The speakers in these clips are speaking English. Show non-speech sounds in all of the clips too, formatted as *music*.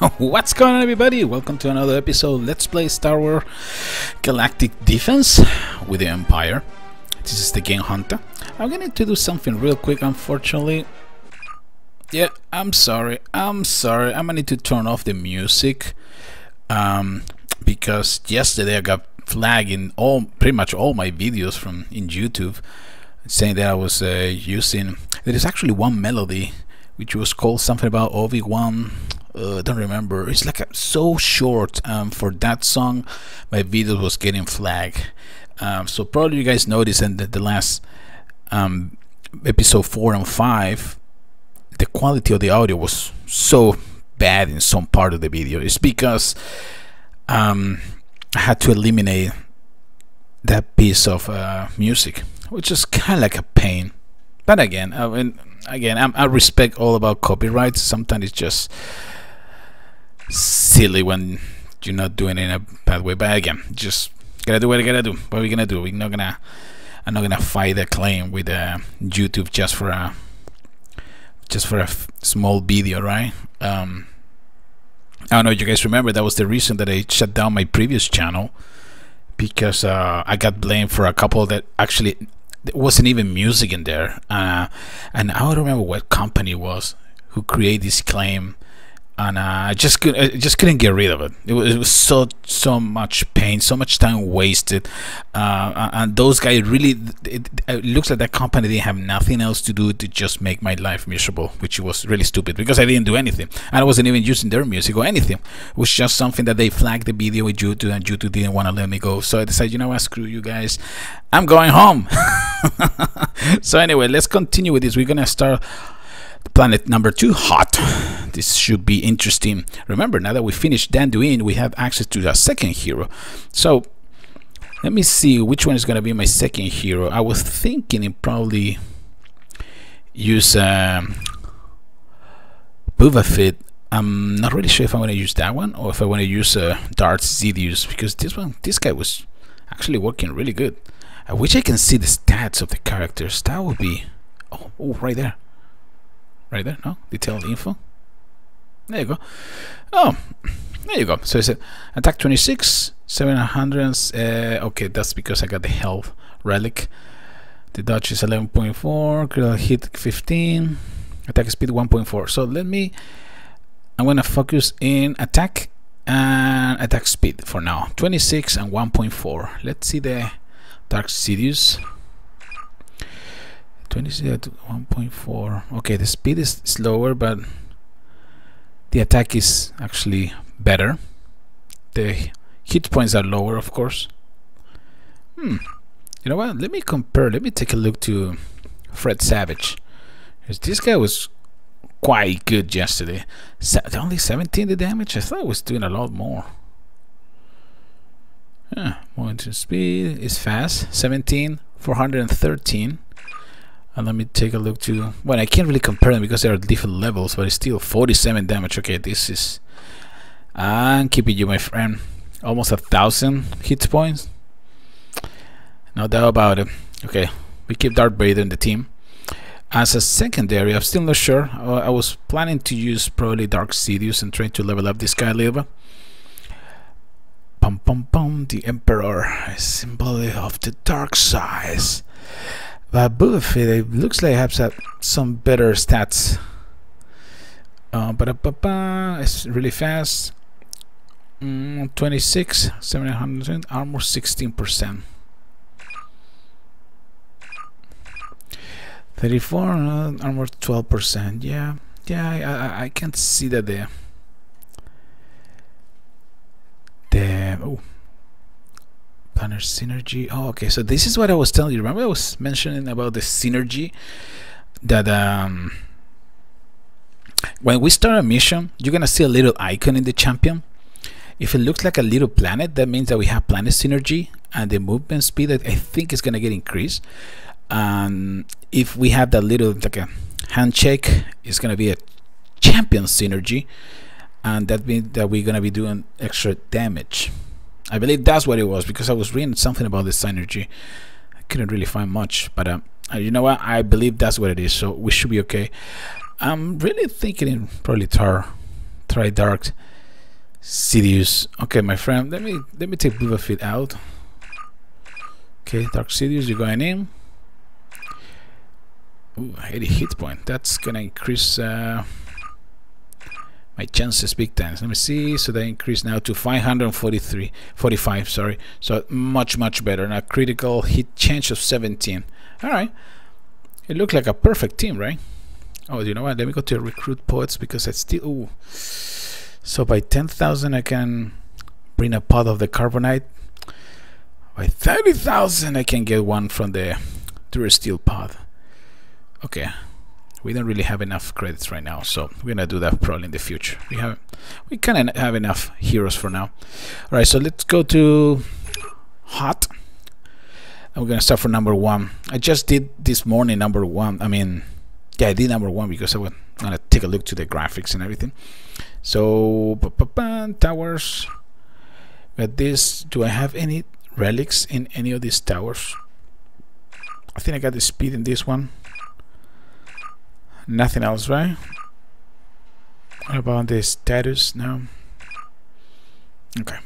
*laughs* What's going on everybody? Welcome to another episode Let's Play Star Wars Galactic Defense with the Empire. This is the Game Hunter. I'm gonna to do something real quick unfortunately. Yeah, I'm sorry. I'm sorry. I'm gonna need to turn off the music. Um, because yesterday I got flagged in all pretty much all my videos from in YouTube saying that I was uh, using there is actually one melody which was called something about Obi-Wan uh, I don't remember. It's like a, so short um, for that song my video was getting flagged. Um, so probably you guys noticed in the, the last um, episode 4 and 5 the quality of the audio was so bad in some part of the video. It's because um, I had to eliminate that piece of uh, music which is kind of like a pain. But again I mean again I'm, i respect all about copyright sometimes it's just silly when you're not doing it in a bad way. But again just gotta do what I gotta do. What are we gonna do? We're not gonna I'm not gonna fight a claim with uh, YouTube just for a just for a small video right? Um, I don't know you guys remember that was the reason that I shut down my previous channel because uh, I got blamed for a couple that actually there wasn't even music in there. Uh, and I don't remember what company was who created this claim and uh, I just could I just couldn't get rid of it. It was, it was so so much pain, so much time wasted, uh, and those guys really. It, it, looks like that company didn't have nothing else to do to just make my life miserable, which was really stupid because I didn't do anything. And I wasn't even using their music or anything. It was just something that they flagged the video with YouTube, and YouTube didn't want to let me go. So I decided, you know what, screw you guys, I'm going home. *laughs* so anyway, let's continue with this. We're gonna start planet number two Hoth. This should be interesting. Remember now that we finished Dundooin we have access to the second hero. So let me see which one is going to be my second hero. I was thinking it probably use um, Boba Fett. I'm not really sure if I want to use that one or if I want to use uh, Darth Sidious because this one this guy was actually working really good. I wish I can see the stats of the characters. That would be oh, oh right there right there no? Detailed info? There you go. Oh there you go. So it's a attack 26 700 uh, okay that's because I got the health relic. The dodge is 11.4 critical hit 15 attack speed 1.4 so let me I'm gonna focus in attack and attack speed for now. 26 and 1.4 let's see the Darth Sidious 20 at 1.4 okay the speed is slower but the attack is actually better. The hit points are lower of course. Hmm. You know what? Let me compare let me take a look to Fred Savage. This guy was quite good yesterday. Se only 17 the damage? I thought was doing a lot more. Yeah, speed. Is fast. 17 413 and let me take a look to well I can't really compare them because they are different levels but it's still 47 damage. Okay this is I'm keeping you my friend almost a thousand hit points. No doubt about it. Okay we keep Darth Vader in the team. As a secondary I'm still not sure. Uh, I was planning to use probably Darth Sidious and try to level up this guy a little bit. Pum pum pum the Emperor symbol of the dark side but Boba it looks like has some better stats. Uh, -ba it's really fast. Mm, 26, 700, armor 16%. 34, uh, armor 12%. Yeah, yeah, I, I, I can't see that there. The, oh, planner synergy. Oh okay so this is what I was telling you. Remember I was mentioning about the synergy? That um, when we start a mission you're gonna see a little icon in the champion. If it looks like a little planet that means that we have planet synergy and the movement speed that I think is gonna get increased. And if we have that little like a handshake it's gonna be a champion synergy and that means that we're gonna be doing extra damage I believe that's what it was because I was reading something about the synergy. I couldn't really find much, but uh, you know what? I believe that's what it is, so we should be okay. I'm really thinking in probably tar, try dark Sidious. Okay, my friend. Let me let me take Fett out. Okay, Dark Sidious, you're going in. Ooh, 80 hit point. That's gonna increase uh, my chances big time. Let me see. So they increase now to 543, 45. Sorry. So much much better. Now critical hit chance of 17. All right. It looked like a perfect team, right? Oh, you know what? Let me go to recruit poets because I still. Ooh. So by 10,000 I can bring a pot of the carbonite. By 30,000 I can get one from the steel pod. Okay. We don't really have enough credits right now, so we're gonna do that probably in the future. We have, we kind of have enough heroes for now. All right, so let's go to Hoth. And we're gonna start for number one. I just did this morning number one. I mean, yeah, I did number one because I was gonna take a look to the graphics and everything. So, towers. But this, do I have any relics in any of these towers? I think I got the speed in this one. Nothing else, right? What about the status? now Okay.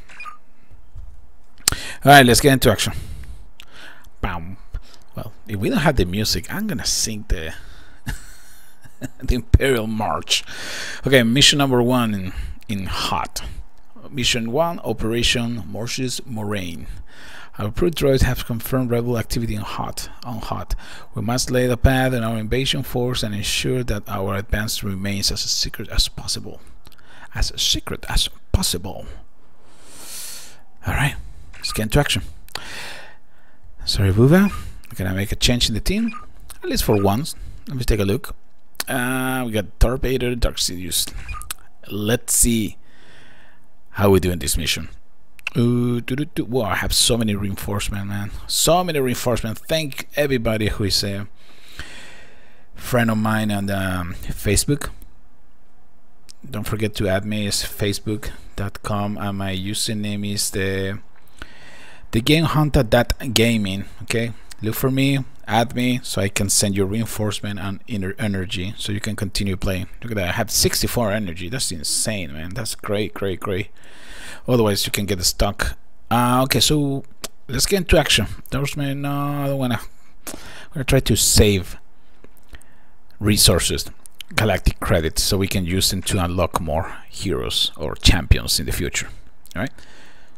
Alright, let's get into action. Bam. Well, if we don't have the music, I'm gonna sing the *laughs* the Imperial March. Okay, mission number one in, in Hoth. Mission one, Operation Mortis Moraine. Our approved droids have confirmed rebel activity on Hoth. On Hoth, we must lay the path in our invasion force and ensure that our advance remains as secret as possible. As secret as possible. All right, let's get into action. Sorry, Boba. I'm gonna make a change in the team, at least for once. Let me take a look. Uh, we got Torpedo, Dark Sidious. Let's see how we do in this mission. Ooh, I have so many reinforcement, man. So many reinforcement. Thank everybody who is a friend of mine on um, Facebook. Don't forget to add me. It's facebook.com and my username is the the game hunter that gaming. Okay, look for me add me so I can send you reinforcement and inner energy so you can continue playing. Look at that, I have 64 energy. That's insane, man. That's great, great, great. Otherwise, you can get stuck. Uh, okay, so let's get into action. Those men, no, I don't wanna. I'm gonna try to save resources, galactic credits, so we can use them to unlock more heroes or champions in the future. All right.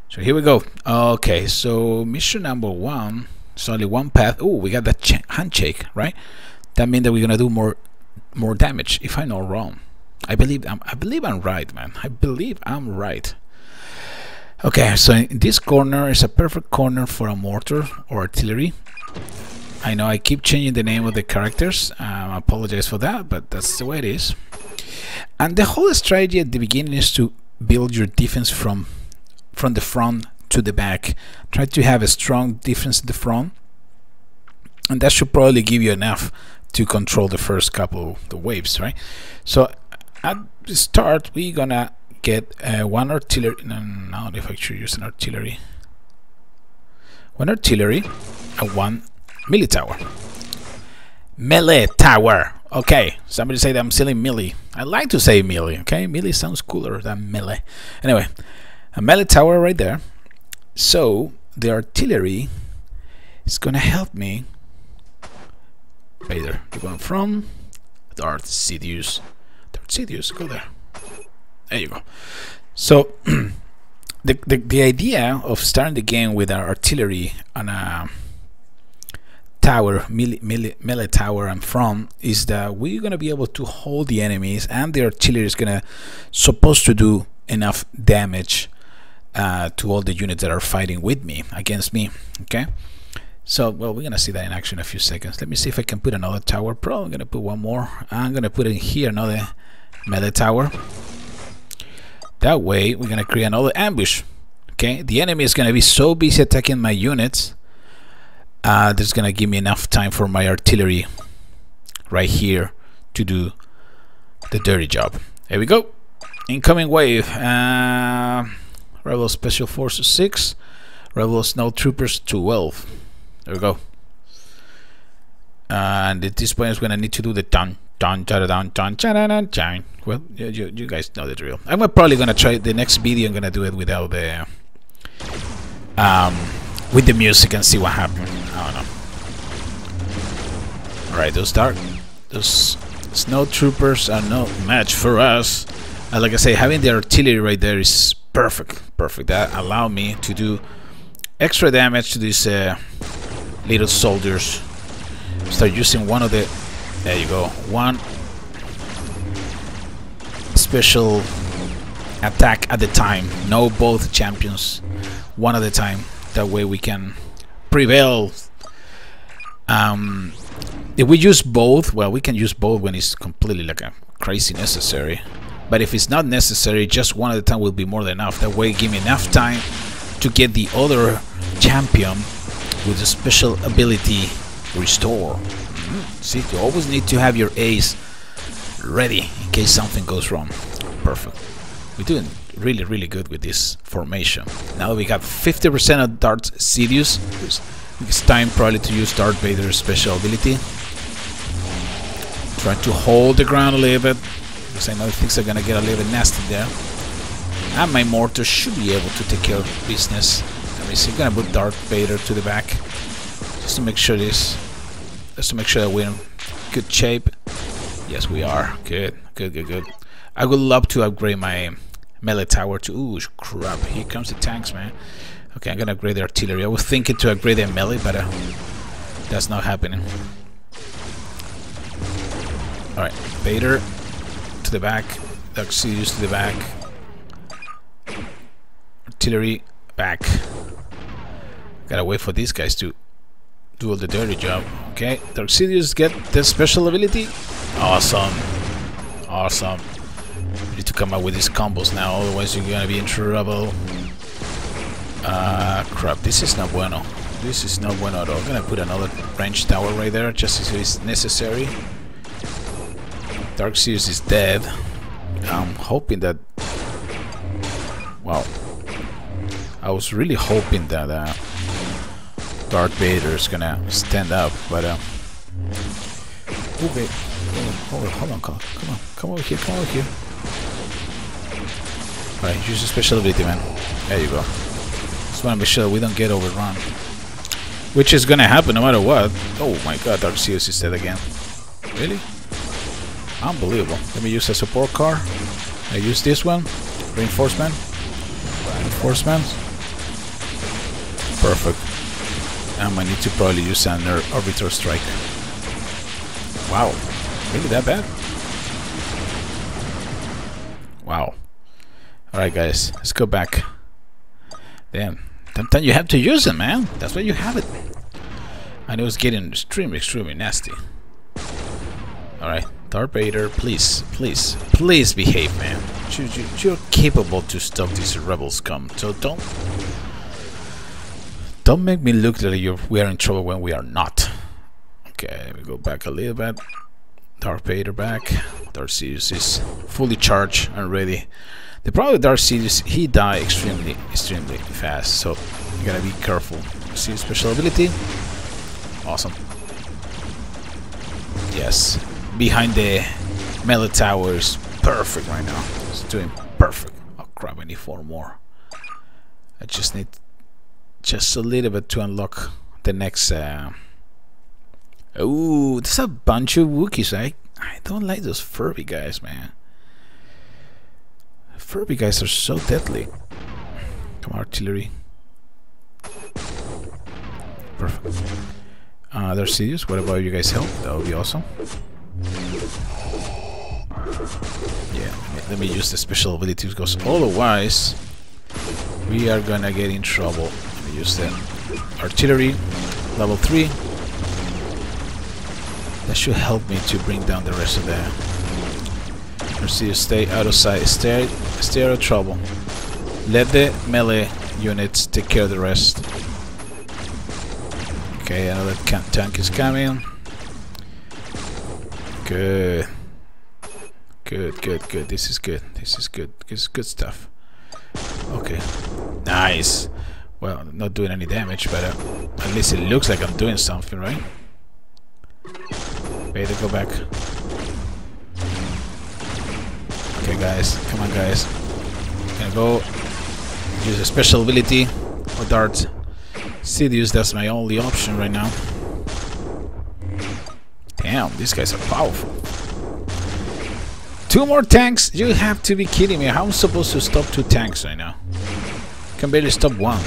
So here we go. Okay, so mission number one it's only one path. Oh, we got that handshake, right? That means that we're gonna do more more damage, if I'm not wrong. I believe I'm I believe I'm right, man. I believe I'm right. Okay, so this corner is a perfect corner for a mortar or artillery. I know I keep changing the name of the characters. Um, I apologize for that, but that's the way it is. And the whole strategy at the beginning is to build your defense from from the front to the back. Try to have a strong defense at the front, and that should probably give you enough to control the first couple of the waves, right? So at the start, we're gonna get uh, one artillery. No, no, if I should use an artillery, one artillery and one melee tower. Melee tower. Okay, somebody said I'm selling melee. I like to say melee. Okay, melee sounds cooler than melee. Anyway, a melee tower right there so the artillery is gonna help me Vader, you're going from Darth Sidious. Darth Sidious, go there. There you go. So *clears throat* the, the the idea of starting the game with our artillery on a tower, melee, melee, melee tower and front is that we're gonna be able to hold the enemies and the artillery is gonna supposed to do enough damage uh, to all the units that are fighting with me against me okay? So well we're gonna see that in action in a few seconds. Let me see if I can put another tower. Pro I'm gonna put one more. I'm gonna put in here another melee tower that way we're gonna create another ambush okay the enemy is gonna be so busy attacking my units uh, that's gonna give me enough time for my artillery right here to do the dirty job there we go incoming wave uh, Rebel Special Forces 6, Rebel Snow Troopers 12. There we go. And at this point, I'm going to need to do the dun, dun, dun, dun, dun, dun, dun, dun. Well, you, you guys know the drill. I'm probably going to try the next video. I'm going to do it without the um, with the music and see what happens. I don't know. All right, those dark, those snow troopers are no match for us. And like I say, having the artillery right there is perfect, perfect. That allow me to do extra damage to these uh, little soldiers Start using one of the there you go. One special attack at the time. No both champions. One at a time. That way we can prevail. Um, if we use both, well, we can use both when it's completely like a crazy necessary. But if it's not necessary, just one at a time will be more than enough. That way, give me enough time to get the other champion with a special ability restore. See, you always need to have your ace ready in case something goes wrong. Perfect. We're doing really, really good with this formation. Now we got 50% of Darth Sidious. It's time probably to use Darth Vader's special ability. Try to hold the ground a little bit. Because I know things are gonna get a little bit nasty there. And my mortar should be able to take care of business. I'm gonna put Darth Vader to the back. Just to make sure this just to make sure that we're in good shape. Yes, we are. Good, good, good, good. I would love to upgrade my melee tower to... Ooh, crap. Here comes the tanks, man. Okay, I'm gonna upgrade the artillery. I was thinking to upgrade the melee, but uh, that's not happening. Alright, Vader to the back. Sidious to the back. Artillery back. Gotta wait for these guys to do all the dirty job. Okay, Darth Sidious get this special ability. Awesome. Awesome. You need to come up with these combos now, otherwise you're gonna be in trouble. Uh, crap, this is not bueno. This is not bueno at all. I'm gonna put another range tower right there, just as it's necessary. Darth Sidious is dead. I'm hoping that... Wow. I was really hoping that... Uh, Darth Vader is gonna stand up, but uh, oh wait, hold on, hold on, come on, come on, come over here, come over here. All right, use your special ability, man. There you go. Just want to be sure we don't get overrun, which is gonna happen no matter what. Oh my God, Sidious is dead again. Really? Unbelievable. Let me use a support car. I use this one. Reinforcement. Reinforcement. Perfect. I might need to probably use an orbital strike. Wow, really that bad? Wow. Alright guys, let's go back. Damn, sometimes you have to use it, man. That's why you have it. And it was getting extremely, extremely nasty. Alright, Darth Vader, please, please, please behave, man. You're capable to stop these rebels come, so don't don't make me look like you're, we are in trouble when we are not. Okay, we go back a little bit. Darth Vader back. Darth Sidious is fully charged and ready. The problem with Darth Sidious, he died extremely, extremely fast, so you gotta be careful. See special ability. Awesome. Yes. Behind the melee tower is perfect right now. It's doing perfect. Oh crap, I need four more. I just need just a little bit to unlock the next uh Oh, there's a bunch of Wookiees. I I don't like those Furby guys, man. Furby guys are so deadly. Come artillery. Perfect. Uh, they're serious. What about you guys help? That would be awesome. Yeah, let me use the special abilities because otherwise we are gonna get in trouble use the artillery level 3 that should help me to bring down the rest of the Mercedes. Stay out of sight. Stay, stay out of trouble. Let the melee units take care of the rest. Okay another tank is coming. Good. Good good good. This is good. This is good. This is good stuff. Okay. Nice well, not doing any damage, but uh, at least it looks like I'm doing something, right? Vader, go back. Okay, guys. Come on, guys. Gonna go use a special ability or dart. Sidious, that's my only option right now. Damn, these guys are powerful. Two more tanks? You have to be kidding me. How am I supposed to stop two tanks right now? Can barely stop one.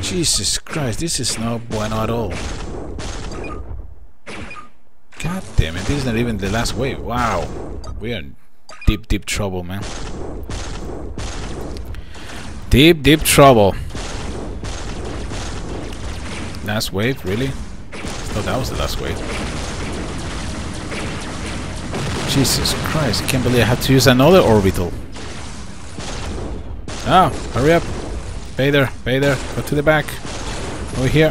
Jesus Christ, this is not bueno at all. God damn it, this is not even the last wave. Wow. We are in deep, deep trouble, man. Deep, deep trouble. Last wave, really? Oh, that was the last wave. Jesus Christ, I can't believe I have to use another orbital. Ah, hurry up. Vader, Vader, go to the back. Over here.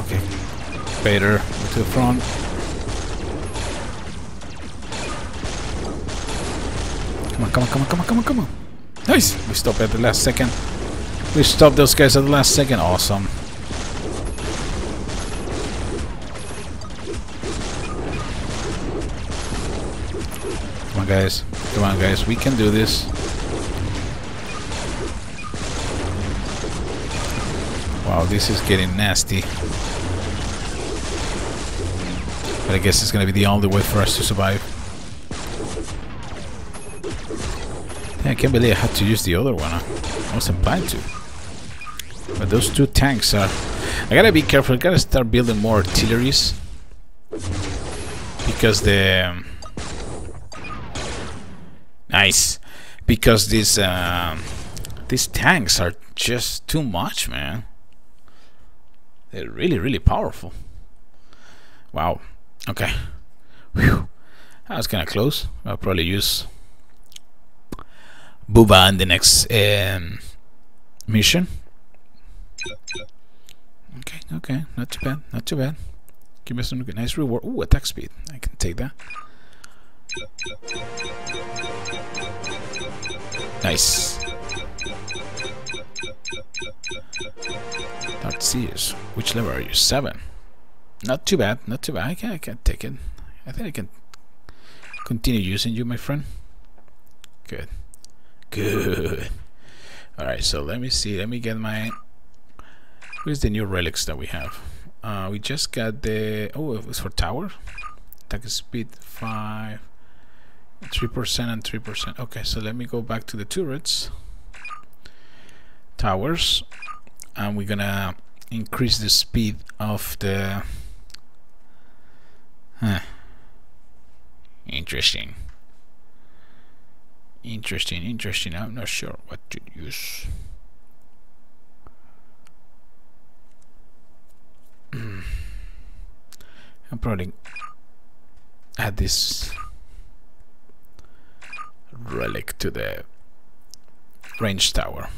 Okay. Vader, go to the front. Come on, come on, come on, come on, come on, come on. Nice! We stopped at the last second. We stopped those guys at the last second. Awesome. Guys. Come on, guys. We can do this. Wow, this is getting nasty. But I guess it's gonna be the only way for us to survive. I can't believe I had to use the other one. I wasn't planning to. But those two tanks are... I gotta be careful. I gotta start building more artilleries. Because the... Um, Nice. Because these... Um, these tanks are just too much, man. They're really, really powerful. Wow. Okay. Whew. That was kind of close. I'll probably use Boba in the next um, mission. Okay, okay, not too bad, not too bad. Give me some nice reward. Ooh, attack speed. I can take that. Nice. Let's. Which level are you? Seven. Not too bad. Not too bad. I can. I can take it. I think I can continue using you, my friend. Good. Good. Alright, so let me see. Let me get my... Where's the new relics that we have? Uh, we just got the... Oh, it was for tower? Attack speed 5... 3% and 3%. Okay, so let me go back to the turrets. Towers. And we're gonna increase the speed of the... Huh. Interesting. Interesting, interesting. I'm not sure what to use. *clears throat* I'm probably at this relic to the range tower.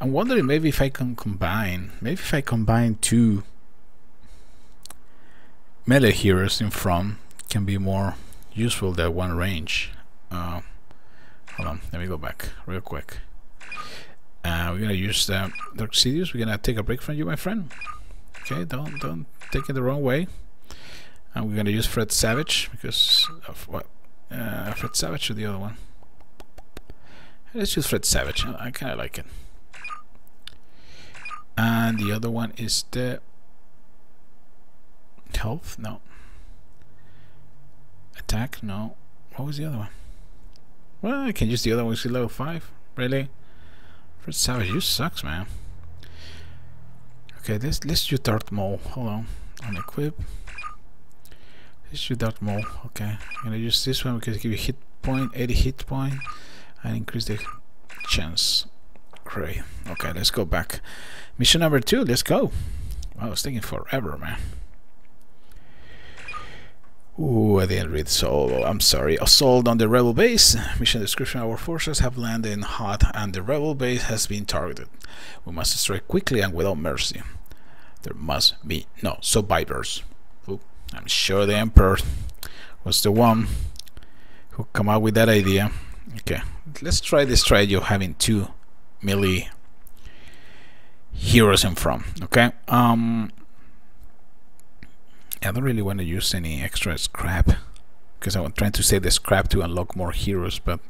I'm wondering maybe if I can combine, maybe if I combine two melee heroes in front can be more useful than one range. Uh, hold on, let me go back real quick. Uh, we're gonna use the Dark Sidious. We're gonna take a break from you, my friend. Okay, don't don't take it the wrong way. And we're gonna use Fred Savage because of what? Uh, Fred Savage or the other one? Let's use Fred Savage. I kind of like it. And the other one is the health. No, Attack? No. What was the other one? Well, I can use the other one. See level 5. Really? Fred Savage, you sucks, man. Okay, let's, let's use Darth Maul. Hold on. Unequip. Let's Darth Maul. Okay. I'm gonna use this one because it gives you hit point, 80 hit point, and increase the chance. Great. Okay, let's go back. Mission number two, let's go. Wow, it's taking forever, man. Ooh, I didn't read so I'm sorry. Assault on the rebel base. Mission description: Our forces have landed in Hoth and the rebel base has been targeted. We must strike quickly and without mercy. There must be no survivors. I'm sure the Emperor was the one who come up with that idea. Okay, let's try this strategy of having two melee heroes in front. Okay. Um, I don't really want to use any extra scrap because I'm trying to save the scrap to unlock more heroes, but.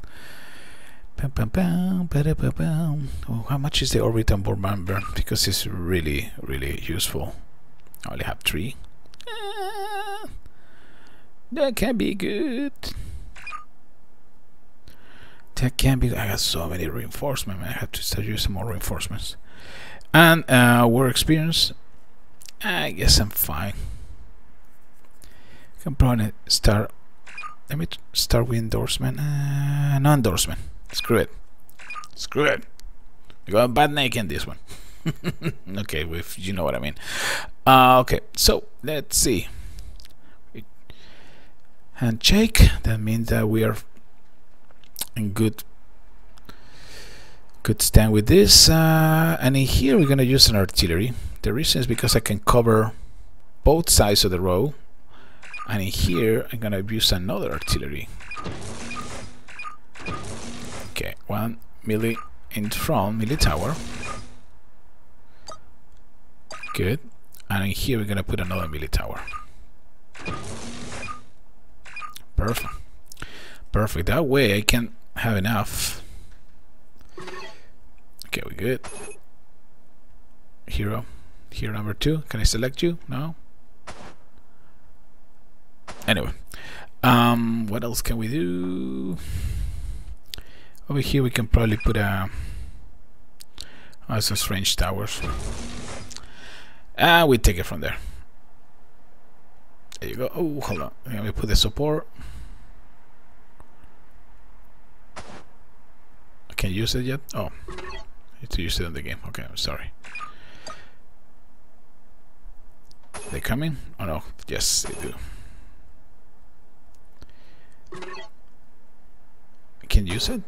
Oh, how much is the Orbit orbital bomber? Because it's really, really useful. I only have three. That can be good. That can be. I got so many reinforcements. I have to start using more reinforcements. And uh, war experience. I guess I'm fine. Can probably start. Let me start with endorsement. Uh, no endorsement. Screw it. Screw it. You got a bad in this one. *laughs* okay, if you know what I mean. Uh, okay, so let's see. Handshake. That means that we are in good good stand with this. Uh, and in here we're gonna use an artillery. The reason is because I can cover both sides of the row. And in here I'm gonna use another artillery. Okay, one melee in front, melee tower. Good. And in here we're gonna put another melee tower. Perfect. Perfect. That way I can have enough. Okay, we good. Hero. Hero number two. Can I select you? No? Anyway. Um, what else can we do? Over here we can probably put a... Oh, some strange towers. Ah, we take it from there. There you go. Oh, hold on. Let me put the support. I can't use it yet? Oh. I need to use it in the game. Okay, I'm sorry. They coming? Oh no. Yes, they do. Can use it?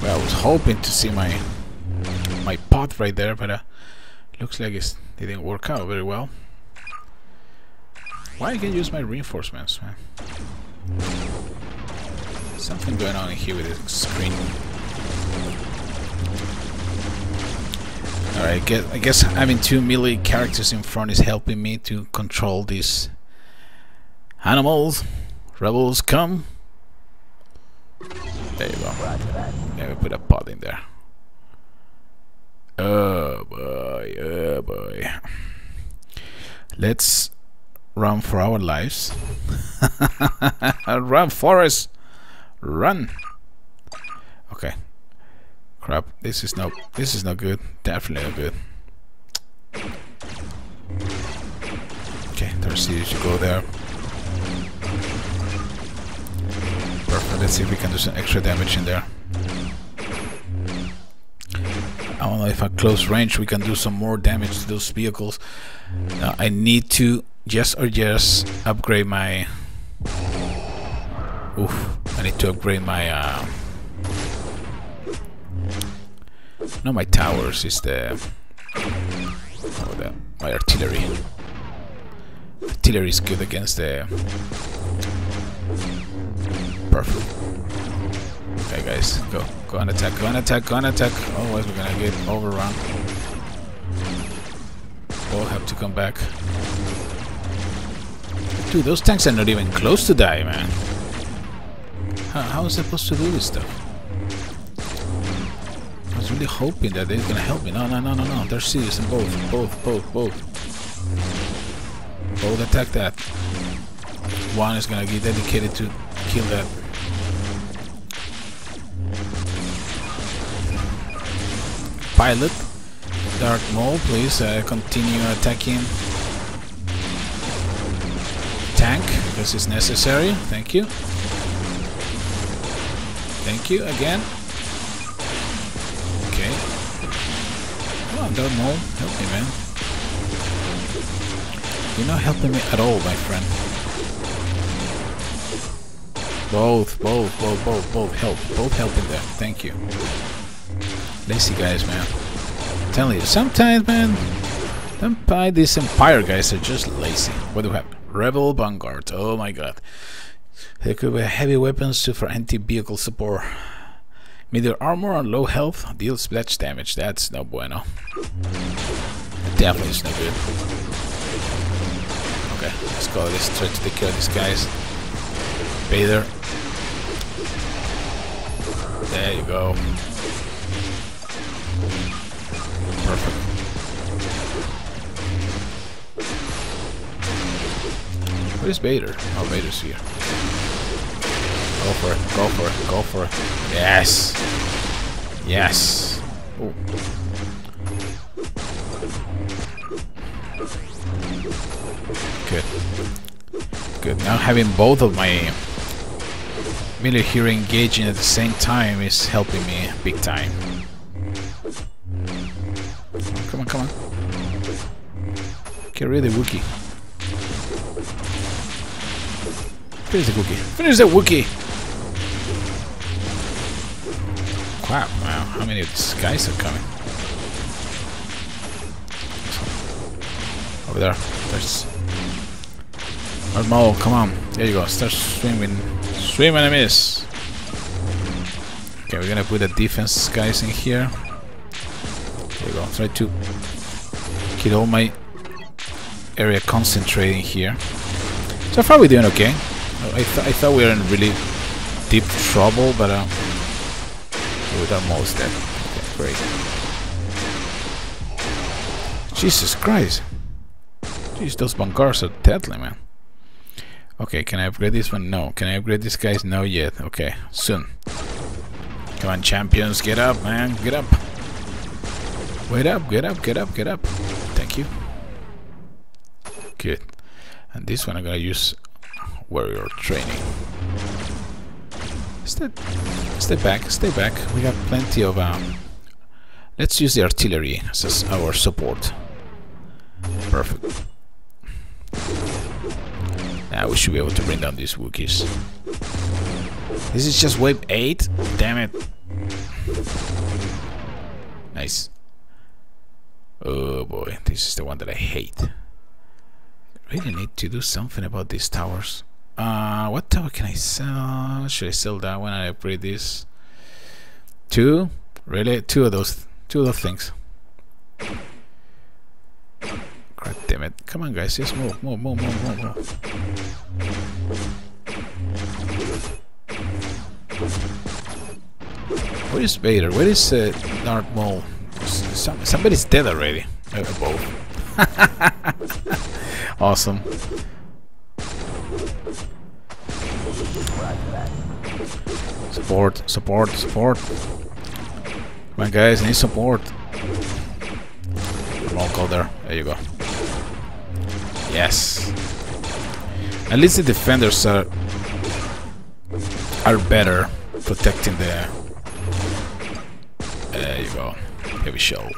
Well, I was hoping to see my my pot right there, but uh, looks like it didn't work out very well. Why I can use my reinforcements, man? Something going on here with the screen. Alright, I guess, I guess having two melee characters in front is helping me to control these animals. Rebels come. There you go. Let me put a pot in there. Oh boy, oh boy. Let's run for our lives. *laughs* run, Forrest! Run! Okay, Crap, this is no this is not good. Definitely not good. Okay, Darcy, you go there. Perfect, let's see if we can do some extra damage in there. I don't know if at close range we can do some more damage to those vehicles. Now I need to just or just upgrade my Oof, I need to upgrade my uh, not my towers, it's the, oh, the my artillery. Artillery is good against the perfect. Okay, guys, go, go on attack, go on attack, go on attack. Otherwise, we're gonna get overrun. We'll have to come back. Dude, those tanks are not even close to die, man. How, how is I supposed to do this stuff? I was really hoping that they're gonna help me. No, no, no, no, no. They're serious and both, both, both, both. Both attack that. One is gonna get dedicated to kill that. Pilot, Dark Maul, please uh, continue attacking tank because it's necessary. Thank you. Thank you again. on, Dark Maul. Help me, man. You're not helping me at all, my friend. Both, both, both, both, both help. Both helping there. Thank you. Lazy guys, man. I'm telling you, sometimes, man, Empire, these Empire guys are just lazy. What do we have? Rebel Vanguard. Oh my god. They could be heavy weapons for anti-vehicle support. Medium armor and low health deals splash damage. That's no bueno. Definitely is no good. Okay, let's go. Let's try to take care of these guys. Vader. There you go. Perfect. Where's Vader? Oh, Vader's here. Go for it, go for it, go for it. Yes! Yes! Ooh. Good. Good. Now having both of my melee here engaging at the same time is helping me big time. Come on, come on. Get rid of the Wookiee. Finish the Wookiee. Finish the Wookiee! Crap, wow. How many of these guys are coming? Over there. There's... Armo, come on. There you go. Start swimming. Swim miss. Okay, we're gonna put the defense guys in here. There go. Try to get all my area concentrating here. So far we're doing okay. I, th I thought we were in really deep trouble, but uh, we're almost dead. Okay, great. Jesus Christ. Jeez, those bunkers are deadly, man. Okay, can I upgrade this one? No. Can I upgrade this guys? No yet. Okay, soon. Come on, champions, get up, man. Get up. Wait up, get up, get up, get up. Thank you. Good. And this one I'm gonna use warrior training. Stay, stay back, stay back. We have plenty of um. Let's use the artillery as our support. Perfect. Now we should be able to bring down these Wookiees. This is just wave 8? Damn it. Nice. Oh boy, this is the one that I hate. Really need to do something about these towers. Uh, what tower can I sell? Should I sell that one and upgrade this? Two? Really? Two of those. Two of those things. God damn it. Come on, guys. Just move, move, move, move, move, move. Where is Vader? Where is uh, Darth Maul? Some, somebody's dead already. Uh, both. *laughs* awesome. Support, support, support. My guys. Need support. Maul go there. There you go. Yes. At least the defenders are are better protecting the. There you go. Heavy shell.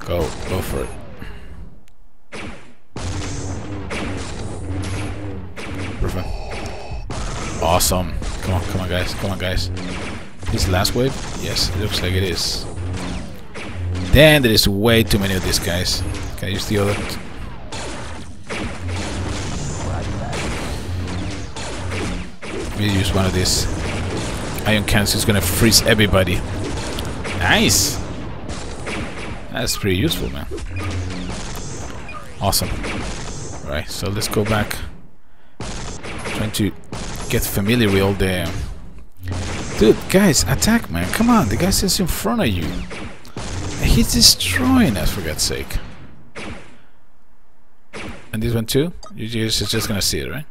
Go, go for it. Perfect. Awesome. Come on, come on, guys. Come on, guys. This last wave? Yes, it looks like it is. Then there is way too many of these guys. Can I use the other? Let me use one of these. Ion cannons is gonna freeze everybody. Nice! That's pretty useful, man. Awesome. Alright, so let's go back. Trying to get familiar with all the... Dude, guys, attack, man. Come on, the guy is in front of you. He's destroying us, for God's sake. And this one too? You guys are just gonna see it, right?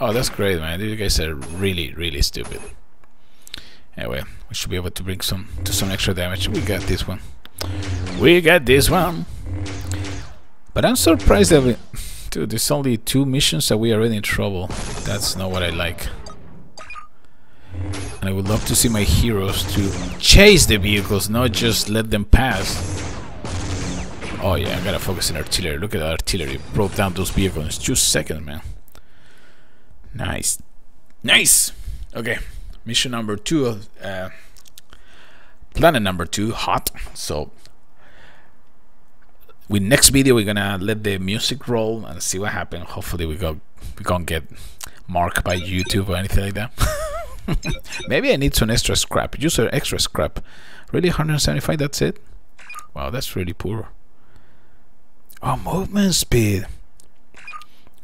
Oh, that's great, man. You guys are really, really stupid. Anyway, we should be able to bring some to some extra damage. We got this one. We got this one. But I'm surprised that we... Dude, there's only two missions that we are already in trouble. That's not what I like. And I would love to see my heroes to chase the vehicles, not just let them pass. Oh yeah, I gotta focus on artillery. Look at that artillery. Broke down those vehicles in two seconds, man. Nice. Nice! Okay. Mission number two uh, planet number two, Hoth. So with next video we're gonna let the music roll and see what happens hopefully we go we can't get marked by youtube or anything like that. *laughs* Maybe i need some extra scrap. User extra scrap. Really 175 that's it? Wow that's really poor. Oh movement speed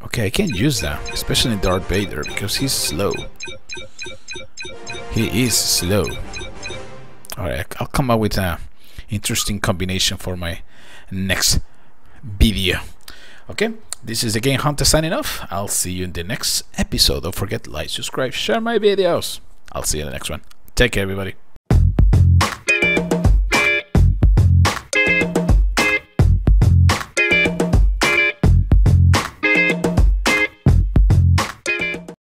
okay i can't use that especially darth vader because he's slow. He is slow. Alright i'll come up with a interesting combination for my next video. Okay this is again hunter signing off. I'll see you in the next episode. Don't forget like subscribe share my videos. I'll see you in the next one. Take care everybody